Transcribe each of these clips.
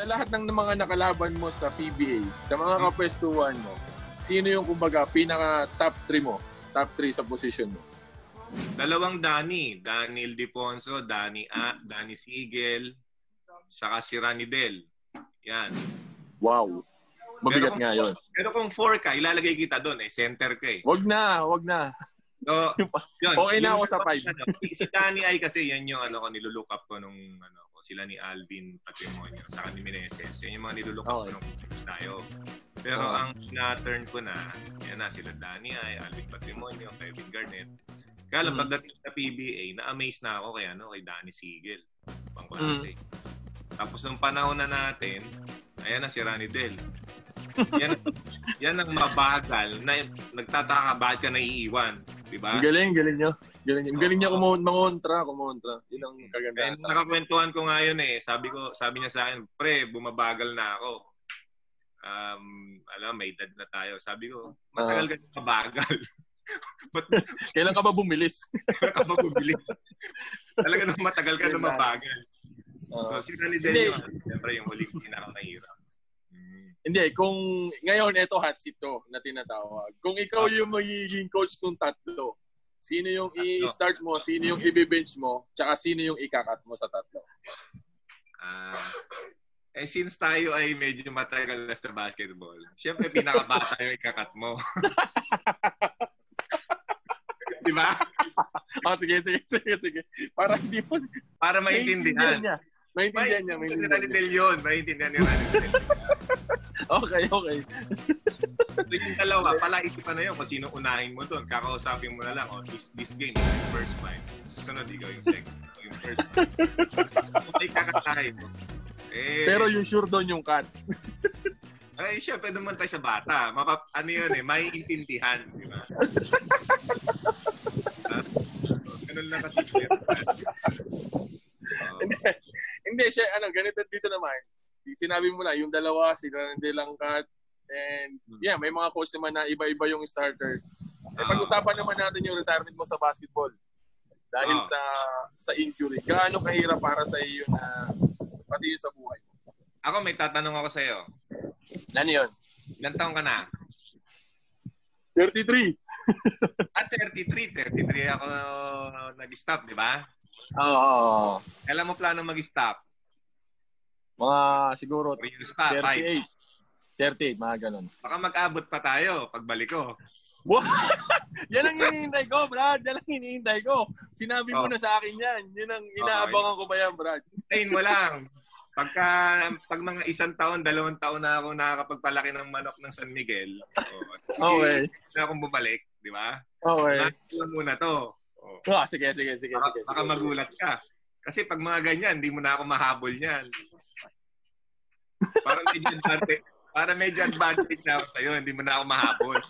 sa lahat ng mga nakalaban mo sa PBA, sa mga kapwestuhan mo, sino yung kumbaga pinaka top 3 mo? Top 3 sa position mo? Dalawang Dani. Daniel Diponso, Dani A, Dani Sigel, saka si Rani Del. Yan. Wow. Mabigat Pero nga yun. Pero kung 4 ka, ilalagay kita doon eh. Center ka eh. Wag na, wag na. So, yun. Okay na ako sa five. Ano, si- si Danny ay kasi yan yung ano ko nilulook up ko nung ano ko sila ni Alvin Patrimonio sa ni Meneses. Yan yung mga nilulook up ko Okay. nung coach tayo. Pero Okay. ang na-turn ko na, yan na sila Danny ay Alvin Patrimonio, Kevin Garnett. Kaya lang Mhm. pagdating sa PBA, na-amaze na ako kay ano kay Danny Sigel. Pangklase. Mm. Tapos nung panahon na natin, ayan na si Ronnie Del. yan, yan ang mabagal na nagtataka bakit ka naiiwan. Diba? Ang galing, galing nyo. Galing, ang galing niya kumontra, kumontra, kumontra. Yun ang kagandahan sa nakakwentuhan ko nga yun eh. Sabi ko, sabi niya sa akin, pre, bumabagal na ako. Um, alam, may edad na tayo. Sabi ko, matagal ka na mabagal. Ba't Kailan ka ba bumilis? ka ba bumili? Talaga nang matagal ka na mabagal. Uh, So, si Ronnie Del Hindi. yun. Siyempre, yung huling pinakamahirap. Hindi, kung ngayon ito hot seat to na tinatawag. Kung ikaw yung magiging coach ng tatlo, sino yung i-start mo, sino yung i-bench mo, tsaka sino yung ikakat mo sa tatlo? Ah, eh, since tayo ay medyo matagal na sa basketball, syempre pinakabata yung ikakat mo. Di ba? Ah, sige, sige, sige, sige. Para hindi mo, Para maintindihan maintindihan. niya. Maintindihan niya, maintindihan niya. Yun. Maintindihan ni Randy Del. Okay, okay. So yung dalawa, pala isipan na yun kung sino unahin mo doon. Kakausapin mo na lang, oh, this, this game, yung first five. Susunod, ikaw yung second. ikaw Yung first five. May kakatahin mo. Eh, Pero yung sure doon yung cut. Ay, syempre naman tayo sa bata. Mapap, ano yun eh, may intindihan, di ba? So, Ganun lang kasi. Oh, Hindi, siya, ano, ganito dito naman. Sinabi mo na, yung dalawa, sila hindi lang cut. And, yeah, may mga coach naman na iba-iba yung starter. Eh, Ah. pag-usapan naman natin yung retirement mo sa basketball. Dahil Ah. sa sa injury. Gaano kahirap para sa iyo na pati yung sa buhay? ako, may tatanong ako sa'yo. Ano yun? Ilan taong ka na? 33. Ah, 33. 33 ako nag-stop, di ba? Oo. Oh, Kailan mo plano mag-stop? Mga siguro 4 years pa, 5. 38. 38, mga ganun. Baka mag-abot pa tayo pagbalik ko. Yan ang hinihintay ko, Brad. Yan ang hinihintay ko. Sinabi mo Oh. na sa akin yan. Yan ang inaabangan ko pa yan, Brad. Hintayin mo lang. Pagka, pag mga isang taon, dalawang taon na ako nakakapagpalaki ng manok ng San Miguel, oh, Okay. na akong bumalik, di ba? Okay. Nakakita muna to. Oh. Ah, sige, sige, sige, Baka, sige. baka sige. magulat ka. Kasi pag mga ganyan, hindi mo na ako mahabol niyan. Para medyo advantage, para medyo advantage na ako sa'yo, hindi mo na ako mahabol.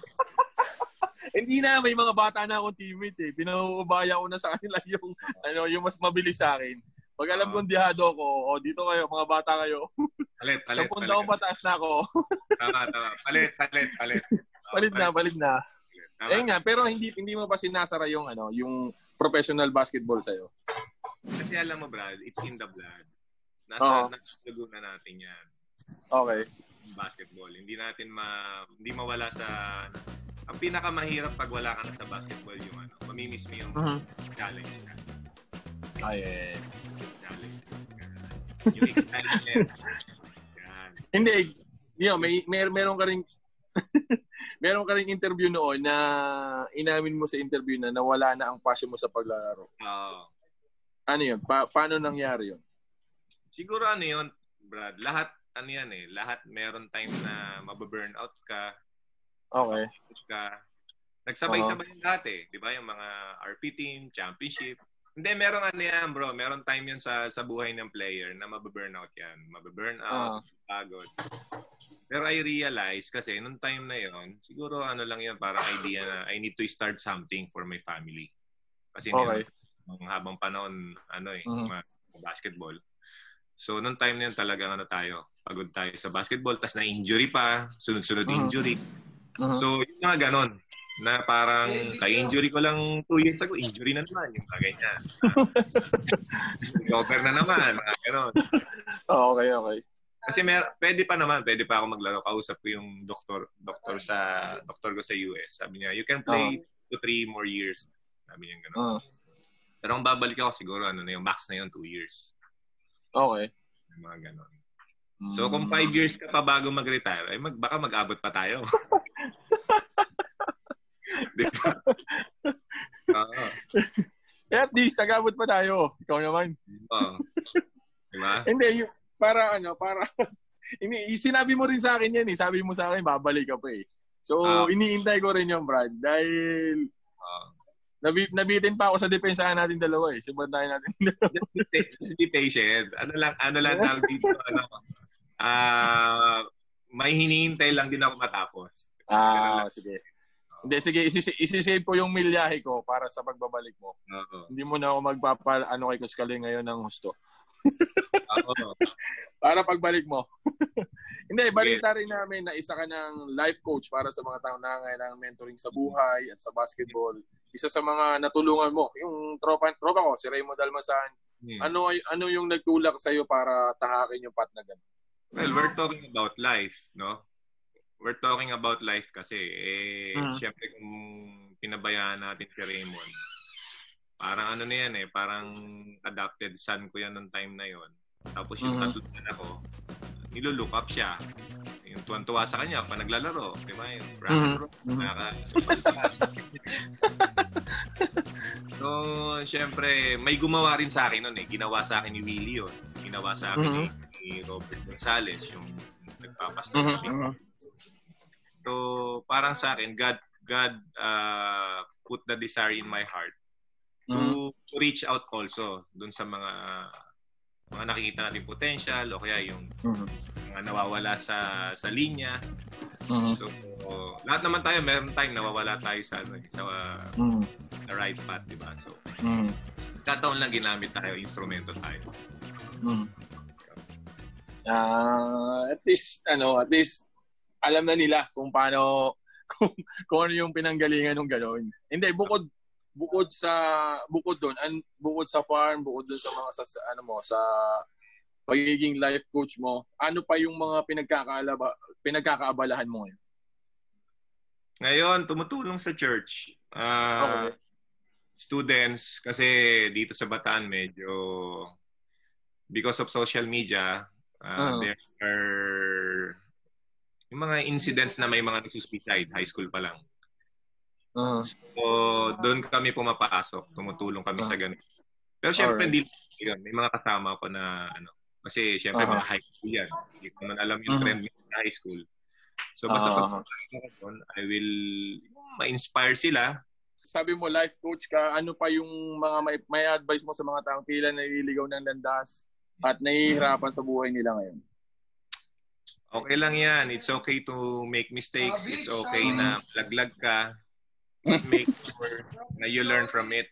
Hindi na, may mga bata na akong teammate eh. Pinaubaya ko na sa kanila yung, ano, yung mas mabilis sa akin. Pag alam Oo. kong dihado ko, o dito kayo, mga bata kayo. Palit, palit, Sampung palit. taong pataas na ako. Tama, tama. Palit, palit, palit. Oo, palit na, palit na. Eh nga, pero hindi hindi mo pa sinasara yung ano, yung professional basketball sa'yo. Kasi alam mo, Brad, it's in the blood. Oo. Nasa, dugo na natin yan. Okay. basketball. Hindi natin ma hindi mawala sa ang pinakamahirap pag wala ka na sa basketball yung ano, mamimiss mo yung Mhm. challenge ka. Ay, eh. Challenge. Yung excitement. Hindi, yun, may, may meron ka ring meron ka ring interview noon na inamin mo sa interview na nawala na ang passion mo sa paglalaro. Oo. Ano yun? Pa- paano nangyari yun? siguro ano yun, Brad, lahat ano yan eh, lahat meron time na mababurnout ka, Okay. ka. Nagsabay-sabay yung lahat eh. Di ba? Yung mga RP team, championship. Hindi, merong ano yan, bro. Meron time yan sa sa buhay ng player na mababurnout yan. Mababurnout, pagod. Pero I realize kasi nung time na yon siguro ano lang yun, parang idea na I need to start something for my family. Kasi Okay. okay. habang panahon, ano eh, Mhm. mga basketball. So, nung time na yun talaga ano tayo, pagod tayo sa basketball, tas na-injury pa, sunod-sunod Mhm. injury. Mhm. So, yung mga ganon, na parang kay-injury ko lang two years ago, injury na naman, yung mga ganyan. Cover na naman, mga ganon. Oh, okay, okay. Kasi may, pwede pa naman, pwede pa ako maglaro. Kausap ko yung doktor, doktor sa, doktor ko sa US. Sabi niya, you can play uh, to three more years. Sabi niya gano'n. Uh. Pero kung babalik ako, siguro ano na yung max na yun, two years. Okay. Mga gano'n. So kung five years ka pa bago mag-retire, ay mag, baka mag-abot pa tayo. Di ba? Oo. Eh, at least, nag-abot pa tayo. Ikaw naman. Oo. Diba? Hindi, yung, para ano, para ini sinabi mo rin sa akin yan eh. Sabi mo sa akin babalik ka pa eh. So, uh, iniintay ko rin yung Brad dahil uh, nabi, nabitin pa ako sa depensa natin dalawa eh. Subantayan natin Just be patient. Ano lang, ano lang tawag dito, ano, ah, uh, may hinihintay lang din ako matapos. Ah, sige. Hindi, sige, isi-save ko yung milyahe ko para sa pagbabalik mo. Uh-huh. Hindi mo na ako magpapal ano kay Kuskali ngayon ng husto. para pagbalik mo. Hindi, balita rin namin na isa ka ng life coach para sa mga taong nangangailangan ng mentoring sa buhay at sa basketball. Isa sa mga natulungan mo, yung tropa, tropa ko, si Raymond Almasan. Hmm. Ano ano yung nagtulak sa iyo para tahakin yung pat na ganun? Well, we're talking about life, no? We're talking about life kasi. Eh, uh-huh. syempre kung pinabayaan natin si Raymond, parang ano na yan eh, parang adopted son ko yan nung time na yon. Tapos yung uh-huh. kasudan ako, nilulook up siya. Yung tuwan-tuwa sa kanya pa naglalaro. Di ba? Yung uh-huh. Naka... so, syempre, may gumawa rin sa akin nun eh. Ginawa sa akin ni Willie yun. Ginawa sa akin uh-huh. ni, ni Robert Gonzalez, yung nagpapastol uh-huh. sa So, parang sa akin, God God uh, put the desire in my heart to, mm-hmm. reach out also dun sa mga mga nakikita natin potential o kaya yung mm-hmm. mga nawawala sa sa linya. Mm-hmm. So, lahat naman tayo, meron time nawawala tayo sa sa uh, mm-hmm. the right path, di ba? So, mm-hmm. kataon lang ginamit tayo, instrumento tayo. Mm-hmm. Uh, at least, ano, at least alam na nila kung paano kung, kung ano yung pinanggalingan ng gano'n. Hindi bukod bukod sa bukod doon, an bukod sa farm, bukod doon sa mga sa, ano mo sa pagiging life coach mo, ano pa yung mga pinagkakaalaba pinagkakaabalahan mo ngayon? Ngayon, tumutulong sa church. Uh, okay. Students, kasi dito sa Bataan medyo because of social media, uh, uh-huh. there are yung mga incidents na may mga nagsusuicide, high school pa lang. Uh-huh. So, doon kami pumapasok. Tumutulong kami uh-huh. sa ganun. Pero syempre, hindi yun. May mga kasama ko na, ano, kasi syempre, uh-huh. mga high school yan. Hindi ko naman alam yung uh-huh. trend sa high school. So, basta uh-huh. pag I will ma-inspire sila. Sabi mo, life coach ka, ano pa yung mga may, may advice mo sa mga taong tila na nililigaw ng landas at nahihirapan sa buhay nila ngayon? Okay lang yan. It's okay to make mistakes. It's okay na laglag ka. Make sure na you learn from it.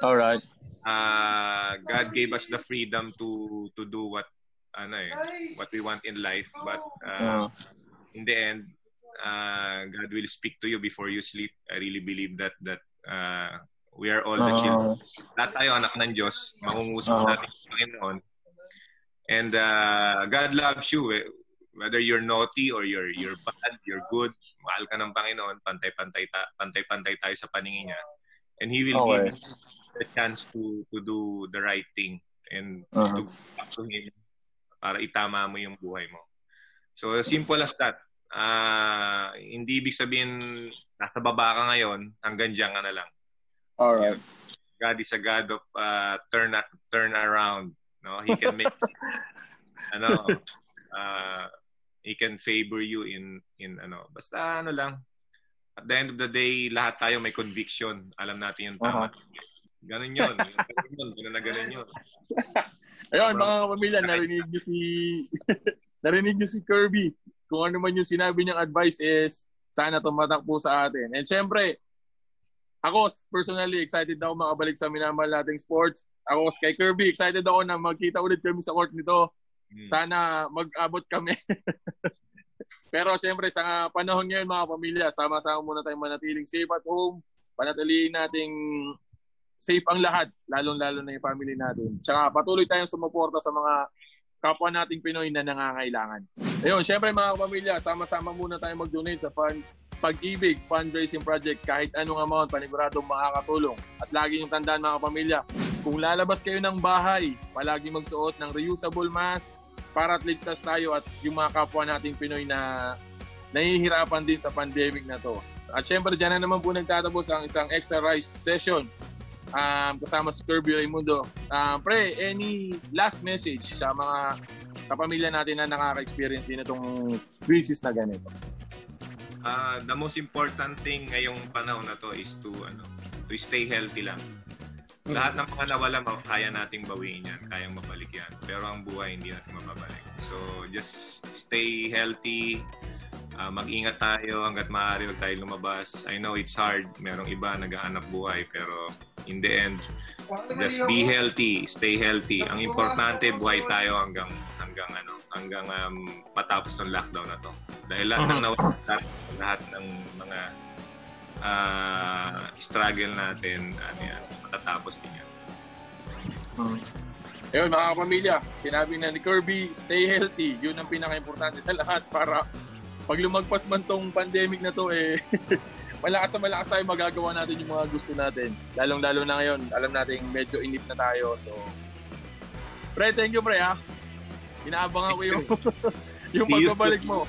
All right. Uh, God gave us the freedom to to do what ano eh, what we want in life but uh, uh. in the end uh, God will speak to you before you sleep. I really believe that that uh, we are all the children. Lahat tayo anak ng Diyos. Mangungusap uh. natin sa Panginoon. And uh, God loves you. Eh whether you're naughty or you're you're bad, you're good, mahal ka ng Panginoon, pantay-pantay ta, pantay-pantay tayo sa paningin niya. And he will okay. give you the chance to to do the right thing and uh-huh. to back to him para itama mo yung buhay mo. So simple as that. Uh, hindi ibig sabihin nasa baba ka ngayon, hanggang diyan ka na lang. All right. God is a God of uh, turn turn around. No, he can make ano uh, he can favor you in in ano basta ano lang. At the end of the day lahat tayo may conviction. Alam natin yung tama. Uh-huh. ganun yun. Ganun na ganun yun. Ayun mga pamilya narinig niyo si narinig niyo si Kirby. Kung ano man yung sinabi niyang advice is sana tumatak po sa atin. And syempre ako personally excited na ako makabalik sa minamahal nating sports. Ako kay Kirby excited ako na magkita ulit kami sa court nito Hmm. Sana mag-abot kami. Pero siyempre sa panahon ngayon mga pamilya, sama-sama muna tayong manatiling safe at home. Panatilihin nating safe ang lahat, lalong-lalo na yung family natin. Tsaka patuloy tayong sumuporta sa mga kapwa nating Pinoy na nangangailangan. Ayun, syempre mga pamilya, sama-sama muna tayo mag-donate sa fund pag-ibig fundraising project kahit anong amount paniguradong makakatulong. At lagi yung tandaan mga pamilya, kung lalabas kayo ng bahay, palagi magsuot ng reusable mask para at ligtas tayo at yung mga kapwa nating Pinoy na nahihirapan din sa pandemic na to. At syempre, dyan na naman po nagtatapos ang isang extra rice session um, kasama si Kirby Raimundo. Um, pre, any last message sa mga kapamilya natin na nakaka-experience din itong crisis na ganito? uh, the most important thing ngayong panahon na to is to ano to stay healthy lang. Mm-hmm. Lahat ng mga nawala, kaya nating bawiin yan, kayang mabalik yan. Pero ang buhay, hindi natin mababalik. So, just stay healthy, uh, mag-ingat tayo hanggat maaari huwag tayo lumabas. I know it's hard, merong iba naghahanap buhay, pero in the end, just be healthy, stay healthy. Ang importante, buhay tayo hanggang hanggang ano, hanggang um, matapos ng lockdown na to. Dahil lahat ng nawala lahat ng mga uh, struggle natin, ano yan, matatapos din yan. Hmm. Ayun, mga kapamilya, sinabi na ni Kirby, stay healthy. Yun ang pinaka-importante sa lahat para pag lumagpas man tong pandemic na to, eh, malakas na malakas tayo magagawa natin yung mga gusto natin. Lalong-lalo na ngayon, alam natin medyo inip na tayo. So, pre, thank you pre ha. Inaabangan ko yung, yung pagbabalik mo.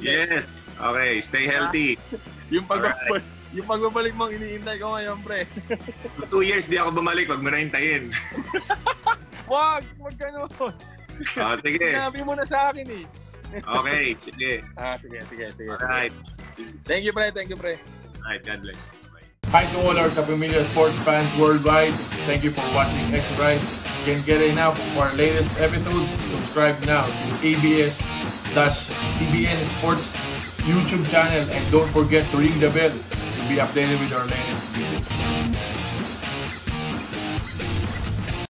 yes. Okay, stay healthy. yung pagbabalik. Yung pagbabalik mo iniintay ko ngayon, pre. Two years di ako bumalik, wag mo na hintayin. wag, wag ganun. Oh, sige. Sinabi mo na sa akin eh. okay, sige. Ah, sige, sige, sige. Alright. Thank you, pre. Thank you, pre. Alright, God bless. Hi to all our Kapamilya sports fans worldwide. Thank you for watching X Rise. You can get enough of our latest episodes. Subscribe now to ABS-CBN Sports YouTube channel and don't forget to ring the bell be updated with our latest videos.